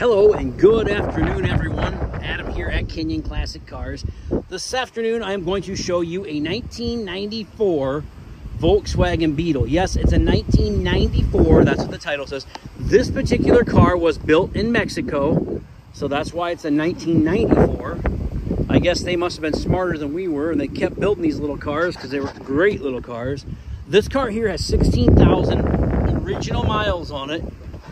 Hello and good afternoon, everyone. Adam here at Kinion Classic Cars. This afternoon, I am going to show you a 1994 Volkswagen Beetle. Yes, it's a 1994. That's what the title says. This particular car was built in Mexico, so that's why it's a 1994. I guess they must have been smarter than we were, and they kept building these little cars because they were great little cars. This car here has 16,000 original miles on it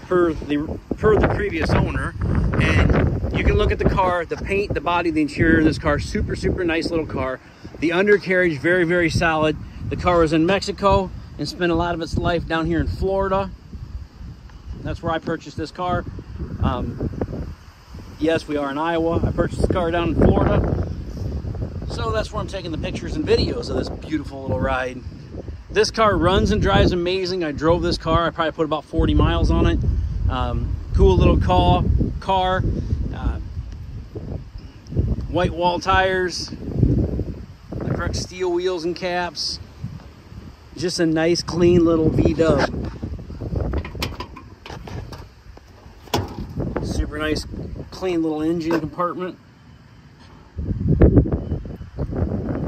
per the per the previous owner. And you can look at the car the paint the body the interior of this car super super nice little car. The undercarriage very very solid. The car was in mexico and spent a lot of its life down here in florida. That's where i purchased this car. Um, yes we are in iowa. I purchased the car down in florida. So that's where i'm taking the pictures and videos of this beautiful little ride this car runs and drives amazing. I drove this car. I probably put about 40 miles on it. Um, cool little car. car uh, white wall tires. The correct steel wheels and caps. Just a nice, clean little V-dub. Super nice, clean little engine compartment.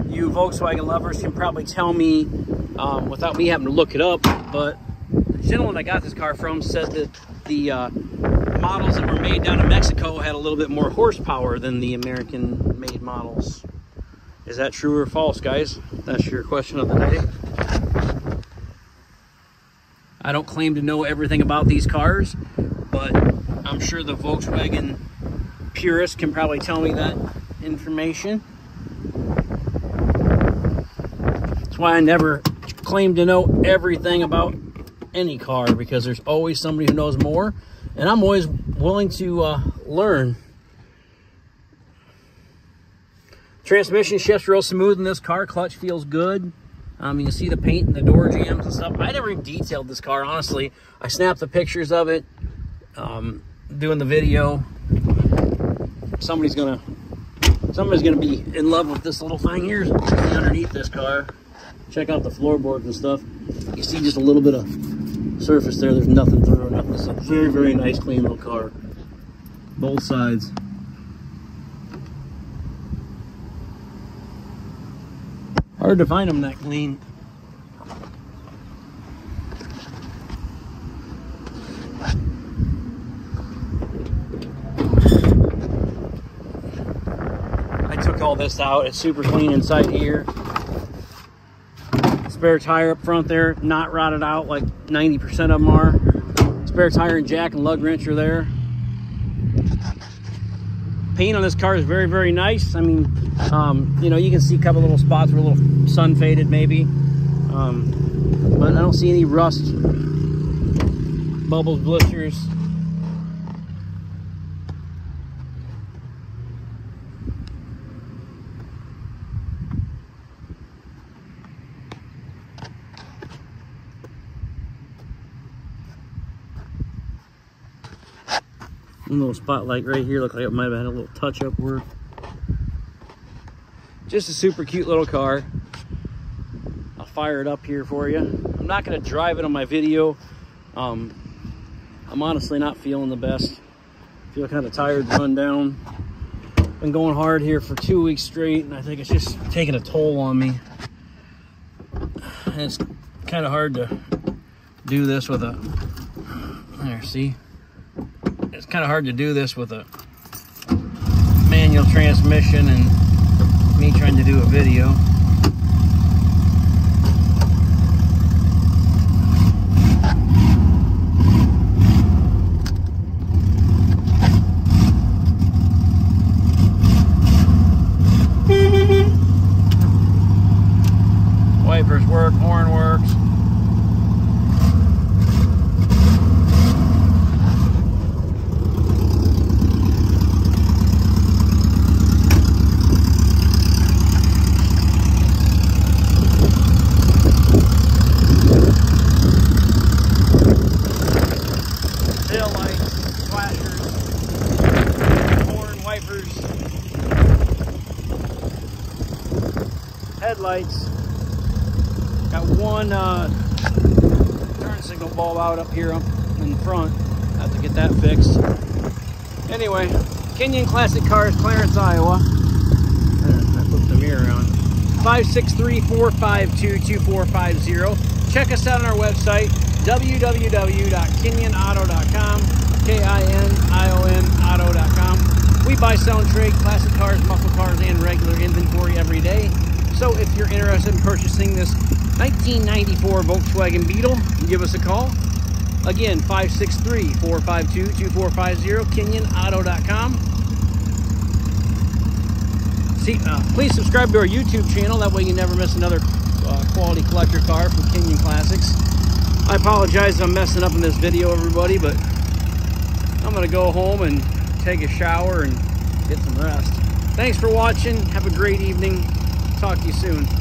You Volkswagen lovers can probably tell me um, without me having to look it up. But the gentleman I got this car from said that the uh, models that were made down in Mexico had a little bit more horsepower than the American made models. Is that true or false, guys? That's your question of the day. I don't claim to know everything about these cars, but I'm sure the Volkswagen purist can probably tell me that information. That's why I never claim to know everything about any car because there's always somebody who knows more and I'm always willing to uh, learn. Transmission shifts real smooth in this car. Clutch feels good. Um, you can see the paint and the door jambs and stuff. I never even detailed this car, honestly. I snapped the pictures of it um, doing the video. Somebody's gonna somebody's gonna be in love with this little thing here underneath this car check out the floorboards and stuff. You see just a little bit of surface there. There's nothing through or nothing. A very, very nice, clean little car. Both sides. Hard to find them that clean. I took all this out. It's super clean inside here spare tire up front there, not rotted out like 90% of them are. Spare tire and jack and lug wrench are there. Paint on this car is very, very nice. I mean, um, you know, you can see a couple little spots where a little sun faded maybe. Um, but I don't see any rust, bubbles, blisters. Little spotlight right here looked like it might have had a little touch-up work. Just a super cute little car. I'll fire it up here for you. I'm not going to drive it on my video. Um, I'm honestly not feeling the best. Feel kind of tired, run down. Been going hard here for two weeks straight, and I think it's just taking a toll on me. And it's kind of hard to do this with a, there, see? Kind of hard to do this with a manual transmission and me trying to do a video. Wipers work, horn works. Headlights. Got one uh, turn signal bulb out up here in the front. Have to get that fixed. Anyway, Kinion Classic Cars, Clarence, Iowa. I flipped the mirror on. 563-452-2450. Check us out on our website, www.kinionauto.com, K-I-N-I-O-N auto.com. We buy, sell, and trade classic cars, muscle cars, and regular inventory every day. So if you're interested in purchasing this 1994 Volkswagen Beetle, give us a call. Again, 563-452-2450, KinionAuto.com. See, uh, please subscribe to our YouTube channel. That way you never miss another uh, quality collector car from Kinion Classics. I apologize if I'm messing up in this video, everybody, but I'm going to go home and take a shower and get some rest. Thanks for watching. Have a great evening. Talk to you soon.